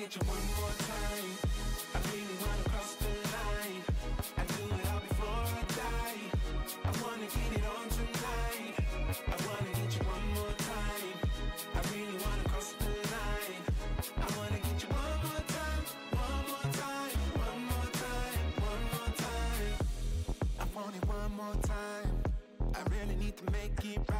get you one more time. I really wanna cross the line. I do it all before I die. I wanna get it on tonight. I wanna get you one more time. I really wanna cross the line. I wanna get you one more time, one more time, one more time, one more time. I want it one more time. I really need to make it right.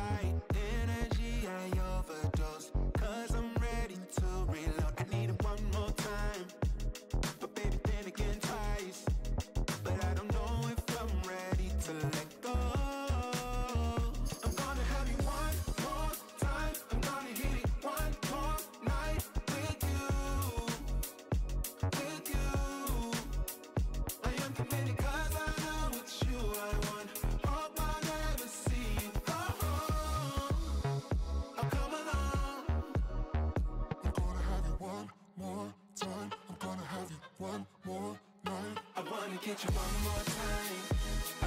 more I wanna catch you one more time.